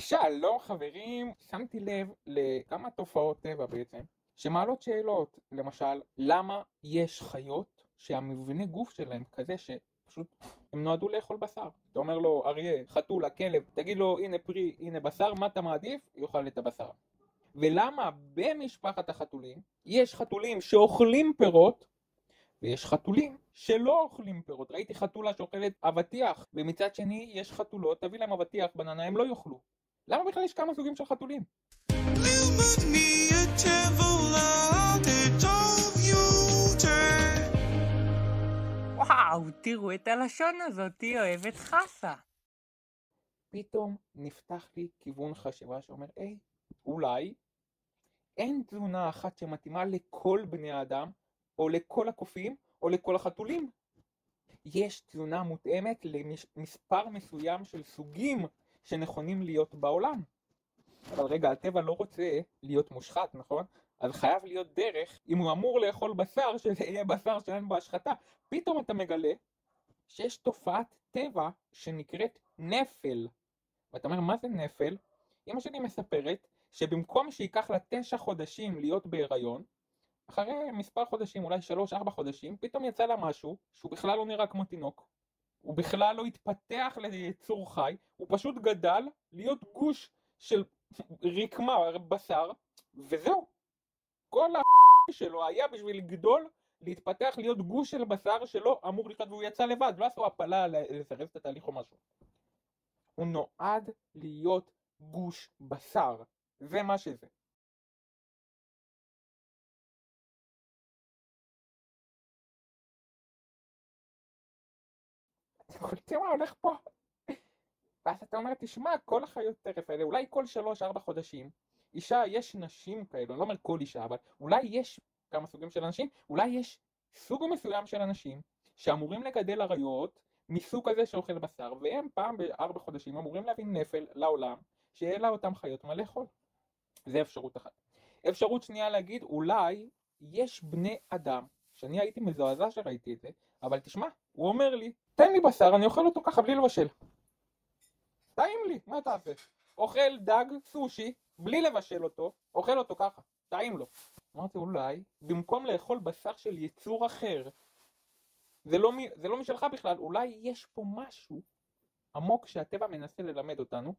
שלום חברים, שמתי לב לכמה תופעות טבע בעצם, שמעלות שאלות, למשל, למה יש חיות שהמבנה גוף שלהם כזה שפשוט הם נועדו לאכול בשר. אתה אומר לו, אריה, חתולה, כלב, תגיד לו, הנה פרי, הנה בשר, מה אתה מעדיף? יאכל את הבשר. ולמה במשפחת החתולים יש חתולים שאוכלים פירות ויש חתולים שלא אוכלים פירות. ראיתי חתולה שאוכלת אבטיח, ומצד שני יש חתולות, תביא להם אבטיח, בננה, הם לא יאכלו. למה בכלל יש כמה סוגים של חתולים? וואו, תראו את הלשון הזאת, היא אוהבת חסה. פתאום נפתח לי כיוון חשיבה שאומר, היי, אולי אין תזונה אחת שמתאימה לכל בני האדם, או לכל הקופים, או לכל החתולים. יש תזונה מותאמת למספר מסוים של סוגים שנכונים להיות בעולם. אבל רגע, הטבע לא רוצה להיות מושחת, נכון? אז חייב להיות דרך, אם הוא אמור לאכול בשר, שזה יהיה בשר שאין בו השחתה. פתאום אתה מגלה שיש תופעת טבע שנקראת נפל. ואתה אומר, מה זה נפל? אמא שלי מספרת שבמקום שייקח לה תשע חודשים להיות בהיריון, אחרי מספר חודשים, אולי שלוש, ארבע חודשים, פתאום יצא לה משהו שהוא בכלל לא נראה כמו תינוק. הוא בכלל לא התפתח ליצור חי, הוא פשוט גדל להיות גוש של רקמה, בשר, וזהו. כל ה... שלו היה בשביל לגדול, להתפתח, להיות גוש של בשר שלא אמור לחיות, והוא יצא לבד, לא עשו הפלה לזרז את התהליך או משהו. הוא נועד להיות גוש בשר, זה מה שזה. קולטים מה הולך פה? ואז אתה אומר, תשמע, כל החיות טרף האלה, אולי כל שלוש-ארבע חודשים, אישה, יש נשים כאלו, אני לא אומר כל אישה, אבל אולי יש כמה סוגים של אנשים, אולי יש סוג מסוים של אנשים שאמורים לגדל אריות מסוג כזה שאוכל בשר, והם פעם בארבע חודשים אמורים להביא נפל לעולם, שיהיה לה אותם חיות מה לאכול. זה אפשרות אחת. אפשרות שנייה להגיד, אולי יש בני אדם, שאני הייתי מזועזע שראיתי את זה, אבל תשמע, הוא אומר לי, תן לי בשר, אני אוכל אותו ככה בלי לבשל. טעים לי, מה אתה עושה? אוכל דג, סושי, בלי לבשל אותו, אוכל אותו ככה, טעים לו. אמרתי, אולי, במקום לאכול בשר של יצור אחר, זה לא, זה לא משלך בכלל, אולי יש פה משהו עמוק שהטבע מנסה ללמד אותנו,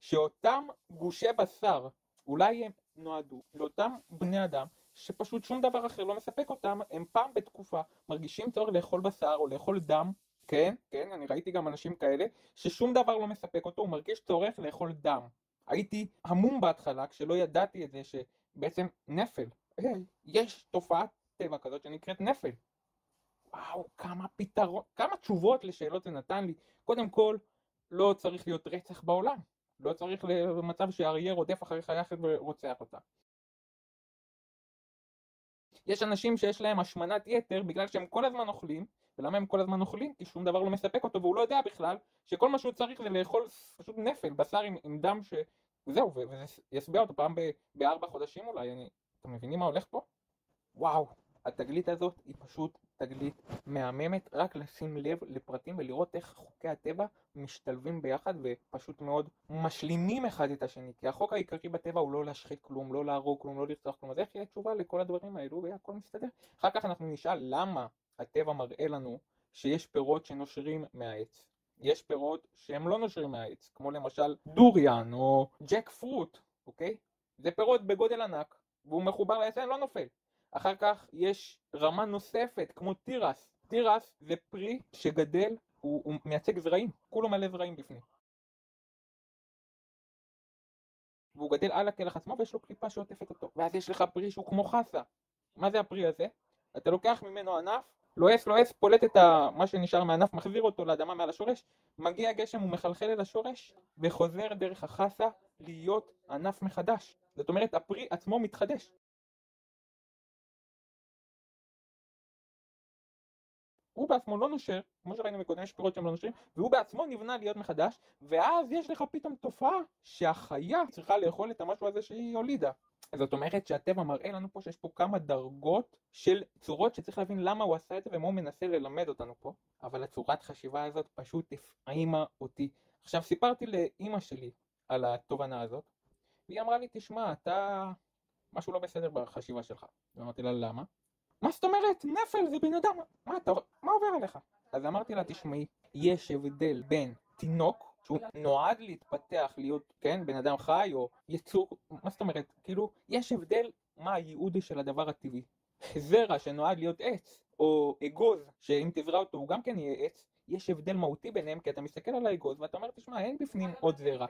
שאותם גושי בשר, אולי הם נועדו לאותם בני אדם, שפשוט שום דבר אחר לא מספק אותם, הם פעם בתקופה מרגישים צורך לאכול בשר או לאכול דם, כן, כן, אני ראיתי גם אנשים כאלה, ששום דבר לא מספק אותו, הוא מרגיש צורך לאכול דם. הייתי המום בהתחלה כשלא ידעתי את זה שבעצם נפל, יש תופעת טבע כזאת שנקראת נפל. וואו, כמה פתרון, כמה תשובות לשאלות זה נתן לי. קודם כל, לא צריך להיות רצח בעולם. לא צריך למצב שאריה רודף אחרי חיה ורוצח אותה. יש אנשים שיש להם השמנת יתר בגלל שהם כל הזמן אוכלים, ולמה הם כל הזמן אוכלים? כי שום דבר לא מספק אותו והוא לא יודע בכלל שכל מה שהוא צריך זה לאכול פשוט נפל, בשר עם, עם דם ש... וזהו, וזה ישביע אותו פעם בארבע חודשים אולי, אני... אתם מבינים מה הולך פה? וואו, התגלית הזאת היא פשוט תגלית מהממת, רק לשים לב לפרטים ולראות איך חוקי הטבע משתלבים ביחד ופשוט מאוד משלימים אחד את השני, כי החוק העיקרי בטבע הוא לא להשחית כלום, לא להרוג כלום, לא לרצוח כלום, אז איך יהיה תשובה לכל הדברים האלו והכל מסתדר? אחר כך אנחנו נשאל למה הטבע מראה לנו שיש פירות שנושרים מהעץ. יש פירות שהם לא נושרים מהעץ, כמו למשל דוריאן או ג'ק פרוט, אוקיי? זה פירות בגודל ענק, והוא מחובר לעץ, לא נופל. אחר כך יש רמה נוספת כמו תירס. תירס זה פרי שגדל, הוא, הוא מייצג זרעים, כולו מלא זרעים בפנים. והוא גדל על הקלח עצמו ויש לו קליפה שעוטפת אותו. ואז יש לך פרי שהוא כמו חסה. מה זה הפרי הזה? אתה לוקח ממנו ענף, לועס לועס, פולט את ה... מה שנשאר מהענף, מחזיר אותו לאדמה מעל השורש, מגיע גשם, הוא מחלחל אל השורש, וחוזר דרך החסה להיות ענף מחדש. זאת אומרת, הפרי עצמו מתחדש. הוא בעצמו לא נושר, כמו שראינו מקודם, יש פירות שהם לא נושרים, והוא בעצמו נבנה להיות מחדש, ואז יש לך פתאום תופעה שהחיה צריכה לאכול את המשהו הזה שהיא הולידה. זאת אומרת שהטבע מראה לנו פה שיש פה כמה דרגות של צורות שצריך להבין למה הוא עשה את זה ומה הוא מנסה ללמד אותנו פה, אבל הצורת חשיבה הזאת פשוט הפעימה אותי. עכשיו סיפרתי לאימא שלי על התובנה הזאת, והיא אמרה לי, תשמע, אתה... משהו לא בסדר בחשיבה שלך. ואמרתי לה, למה? מה זאת אומרת? נפל זה בן אדם, מה, אתה... מה עובר עליך? אז אמרתי לה, תשמעי, יש הבדל בין תינוק, שהוא נועד להתפתח, להיות, כן, בן אדם חי, או יצור, מה זאת אומרת? כאילו, יש הבדל מה הייעוד של הדבר הטבעי. זרע שנועד להיות עץ, או אגוז, שאם תזרע אותו הוא גם כן יהיה עץ, יש הבדל מהותי ביניהם, כי אתה מסתכל על האגוז ואתה אומר, תשמע, אין בפנים עוד זרע.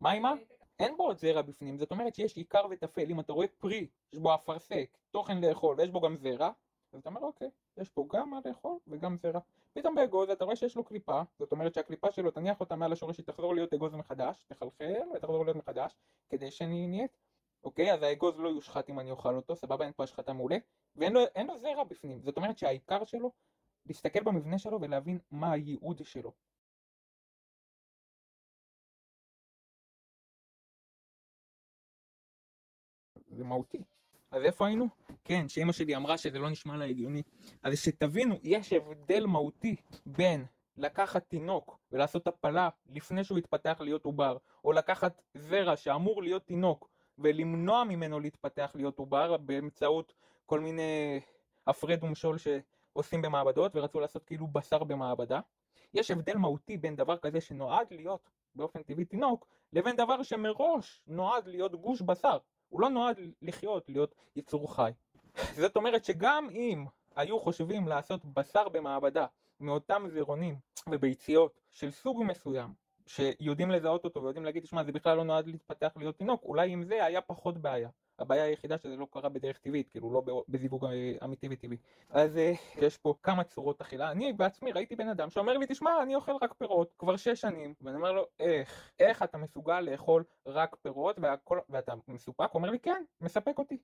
מה עם מה? אין בו עוד זרע בפנים, זאת אומרת שיש עיקר וטפל, אם אתה רואה פרי, יש בו אפרסק, תוכן לאכול, ויש בו גם זרע, אז אתה אומר, אוקיי, יש פה גם מה לאכול וגם זרע. פתאום באגוז אתה רואה שיש לו קליפה, זאת אומרת שהקליפה שלו, תניח אותה מעל השורש, היא תחזור להיות אגוז מחדש, תחלחל ותחזור להיות מחדש, כדי שאני נהיית. אוקיי, אז האגוז לא יושחת אם אני אוכל אותו, סבבה, אין פה השחתה מעולה, ואין לו, לו זרע בפנים, זאת אומרת שהעיקר שלו, להסתכל במבנה שלו ולהבין מה הייעוד שלו. זה מהותי. אז איפה היינו? כן, שאימא שלי אמרה שזה לא נשמע לה הגיוני. אז שתבינו, יש הבדל מהותי בין לקחת תינוק ולעשות הפלה לפני שהוא יתפתח להיות עובר, או לקחת זרע שאמור להיות תינוק ולמנוע ממנו להתפתח להיות עובר באמצעות כל מיני הפרד ומשול שעושים במעבדות ורצו לעשות כאילו בשר במעבדה. יש הבדל מהותי בין דבר כזה שנועד להיות באופן טבעי תינוק, לבין דבר שמראש נועד להיות גוש בשר. הוא לא נועד לחיות, להיות יצור חי. זאת אומרת שגם אם היו חושבים לעשות בשר במעבדה מאותם זרעונים וביציות של סוג מסוים, שיודעים לזהות אותו ויודעים להגיד, שמע, זה בכלל לא נועד להתפתח להיות תינוק, אולי עם זה היה פחות בעיה. הבעיה היחידה שזה לא קרה בדרך טבעית, כאילו לא בזיווג אמיתי וטבעי. אז אה, יש פה כמה צורות אכילה. אני בעצמי ראיתי בן אדם שאומר לי, תשמע, אני אוכל רק פירות כבר שש שנים, ואני אומר לו, איך? איך אתה מסוגל לאכול רק פירות והכל, ואתה מסופק? הוא אומר לי, כן, מספק אותי.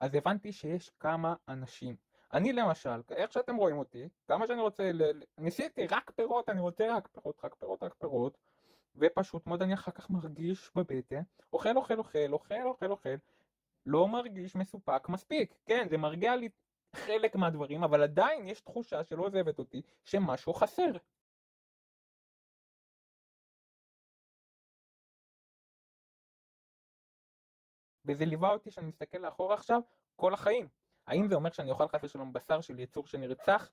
אז הבנתי שיש כמה אנשים. אני למשל, איך שאתם רואים אותי, כמה שאני רוצה, ל... ניסיתי רק פירות, אני רוצה רק פירות, רק פירות, רק פירות, ופשוט מאוד אני אחר כך מרגיש בבטן, אוכל, אוכל, אוכל, אוכל, אוכל, אוכל, לא מרגיש מסופק מספיק. כן, זה מרגיע לי חלק מהדברים, אבל עדיין יש תחושה שלא עוזבת אותי, שמשהו חסר. וזה ליווה אותי שאני מסתכל לאחורה עכשיו כל החיים. האם זה אומר שאני אוכל חס ושלום בשר של יצור שנרצח?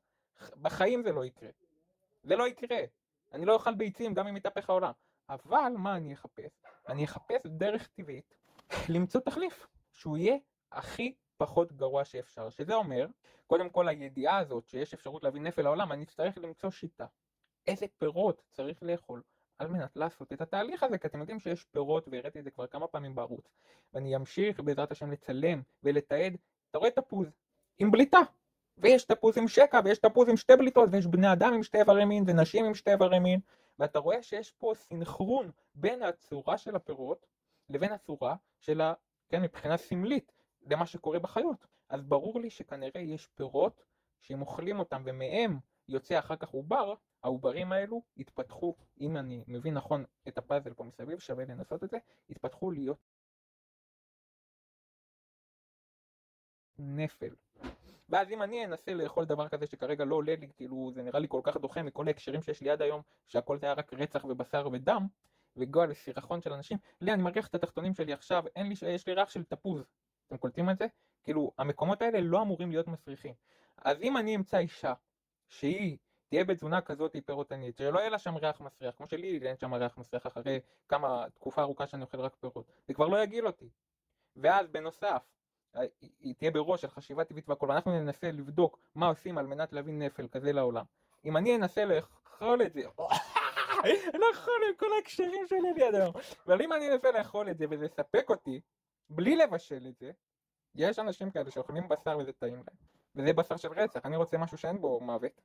בחיים זה לא יקרה. זה לא יקרה. אני לא אוכל ביצים גם אם יתהפך העולם. אבל מה אני אחפש? אני אחפש דרך טבעית למצוא תחליף. שהוא יהיה הכי פחות גרוע שאפשר, שזה אומר, קודם כל הידיעה הזאת שיש אפשרות להביא נפל לעולם, אני אצטרך למצוא שיטה. איזה פירות צריך לאכול על מנת לעשות את התהליך הזה, כי אתם יודעים שיש פירות, והראיתי את זה כבר כמה פעמים בערוץ, ואני אמשיך בעזרת השם לצלם ולתעד, אתה רואה תפוז עם בליטה, ויש תפוז עם שקע, ויש תפוז עם שתי בליטות, ויש בני אדם עם שתי איברי מין, ונשים עם שתי איברי מין, ואתה רואה שיש פה סינכרון בין הצורה של הפירות לבין הצורה של. כן, מבחינה סמלית למה שקורה בחיות. אז ברור לי שכנראה יש פירות שאם אוכלים אותם ומהם יוצא אחר כך עובר, העוברים האלו יתפתחו, אם אני מבין נכון את הפאזל פה מסביב, שווה לנסות את זה, יתפתחו להיות נפל. ואז אם אני אנסה לאכול דבר כזה שכרגע לא עולה לי, כאילו זה נראה לי כל כך דוחה מכל ההקשרים שיש לי עד היום, שהכל זה היה רק רצח ובשר ודם, וגועל וסירחון של אנשים, לי אני מריח את התחתונים שלי עכשיו, אין לי, יש לי ריח של תפוז, אתם קולטים את זה? כאילו, המקומות האלה לא אמורים להיות מסריחים. אז אם אני אמצא אישה שהיא תהיה בתזונה כזאת פירוטנית, שלא יהיה לה שם ריח מסריח, כמו שלי אין שם ריח מסריח אחרי כמה תקופה ארוכה שאני אוכל רק פירות, זה כבר לא יגיל אותי. ואז בנוסף, היא תהיה בראש של חשיבה טבעית והכל, אנחנו ננסה לבדוק מה עושים על מנת להביא נפל כזה לעולם. אם אני אנסה לאכול את זה, יכול עם כל ההקשרים שלי לי עד היום. אבל אם אני אנסה לאכול את זה וזה יספק אותי, בלי לבשל את זה, יש אנשים כאלה שאוכלים בשר וזה טעים להם. וזה בשר של רצח, אני רוצה משהו שאין בו מוות.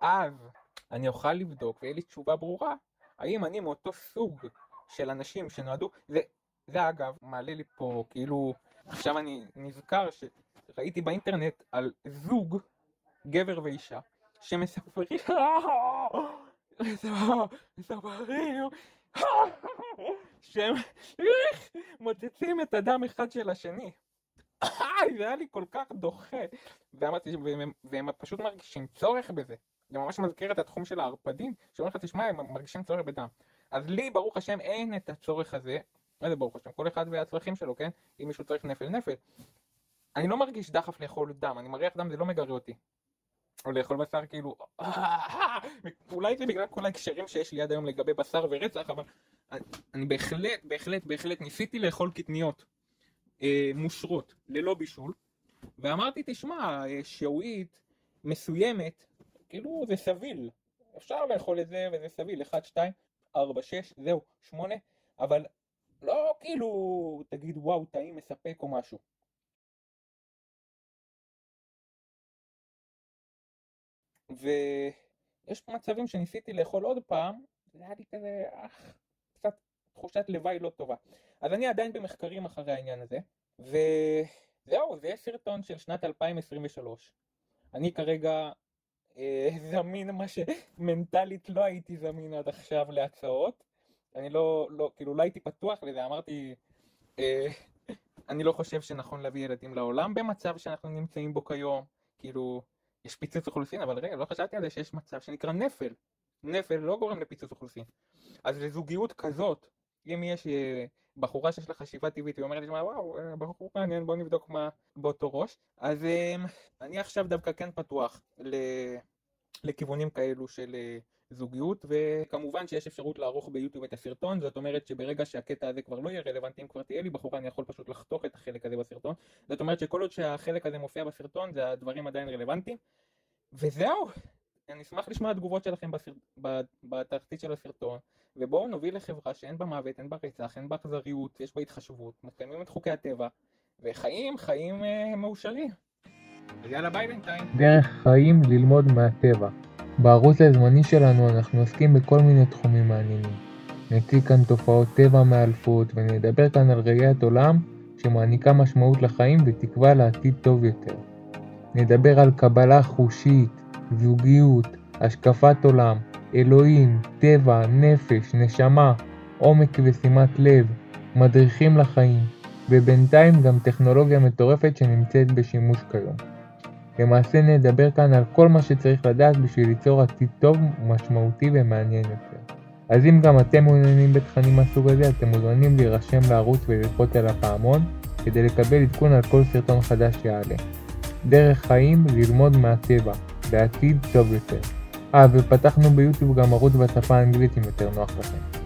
אז אני אוכל לבדוק ויהיה לי תשובה ברורה, האם אני מאותו סוג של אנשים שנועדו, זה, זה אגב מעלה לי פה כאילו, עכשיו אני נזכר שראיתי באינטרנט על זוג, גבר ואישה, שמספרים מספרים שהם מוצצים את הדם אחד של השני. זה היה לי כל כך דוחה. ואמרתי, והם פשוט מרגישים צורך בזה. זה ממש מזכיר את התחום של הערפדים, שאומרים לך, תשמע, הם מרגישים צורך בדם. אז לי, ברוך השם, אין את הצורך הזה. מה זה ברוך השם? כל אחד והצרכים שלו, כן? אם מישהו צריך נפל, נפל. אני לא מרגיש דחף לאכול דם, אני מריח דם, זה לא מגרה אותי. או לאכול בשר כאילו, אולי זה בגלל כל ההקשרים שיש לי עד היום לגבי בשר ורצח, אבל אני, בהחלט, בהחלט, בהחלט ניסיתי לאכול קטניות אה, מושרות, ללא בישול, ואמרתי, תשמע, אה, שעועית מסוימת, כאילו זה סביל, אפשר לאכול את זה וזה סביל, 1, 2, 4, 6, זהו, 8, אבל לא כאילו תגיד וואו טעים מספק או משהו. ויש מצבים שניסיתי לאכול עוד פעם, זה היה לי כזה, אך, קצת תחושת לוואי לא טובה. אז אני עדיין במחקרים אחרי העניין הזה, וזהו, זה סרטון של שנת 2023. אני כרגע אה, זמין, מה שמנטלית לא הייתי זמין עד עכשיו להצעות. אני לא, לא, כאילו לא הייתי פתוח לזה, אמרתי, אה, אני לא חושב שנכון להביא ילדים לעולם במצב שאנחנו נמצאים בו כיום, כאילו, יש פיצוץ אוכלוסין, אבל רגע, לא חשבתי על זה שיש מצב שנקרא נפל. נפל לא גורם לפיצוץ אוכלוסין. אז לזוגיות כזאת, אם יש אה, בחורה שיש לה חשיבה טבעית, והיא אומרת לי, וואו, אה, בחור מעניין, בוא נבדוק מה באותו ראש. אז אה, אני עכשיו דווקא כן פתוח ל... לכיוונים כאלו של זוגיות, וכמובן שיש אפשרות לערוך ביוטיוב את הסרטון, זאת אומרת שברגע שהקטע הזה כבר לא יהיה רלוונטי, אם כבר תהיה לי בחורה, אני יכול פשוט לחתוך את החלק הזה בסרטון. זאת אומרת שכל עוד שהחלק הזה מופיע בסרטון, זה הדברים עדיין רלוונטיים. וזהו, אני אשמח לשמוע תגובות שלכם בסר... בתחתית של הסרטון, ובואו נוביל לחברה שאין בה מוות, אין בה רצח, אין בה אכזריות, יש בה התחשבות, מקיימים את חוקי הטבע, וחיים חיים אה, מאושרים. יאללה ביי בינתיים. דרך חיים ללמוד מהטבע. בערוץ הזמני שלנו אנחנו עוסקים בכל מיני תחומים מעניינים. נציג כאן תופעות טבע מאלפות ונדבר כאן על ראיית עולם שמעניקה משמעות לחיים ותקווה לעתיד טוב יותר. נדבר על קבלה חושית, זוגיות, השקפת עולם, אלוהים, טבע, נפש, נשמה, עומק ושימת לב, מדריכים לחיים, ובינתיים גם טכנולוגיה מטורפת שנמצאת בשימוש כיום. למעשה נדבר כאן על כל מה שצריך לדעת בשביל ליצור עתיד טוב, משמעותי ומעניין יותר. אז אם גם אתם מעוניינים בתכנים מהסוג הזה, אתם מוזמנים להירשם לערוץ וללחוץ על הפעמון כדי לקבל עדכון על כל סרטון חדש שיעלה. דרך חיים ללמוד מהטבע, בעתיד טוב יותר. אה, ופתחנו ביוטיוב גם ערוץ בשפה האנגלית אם יותר נוח לכם.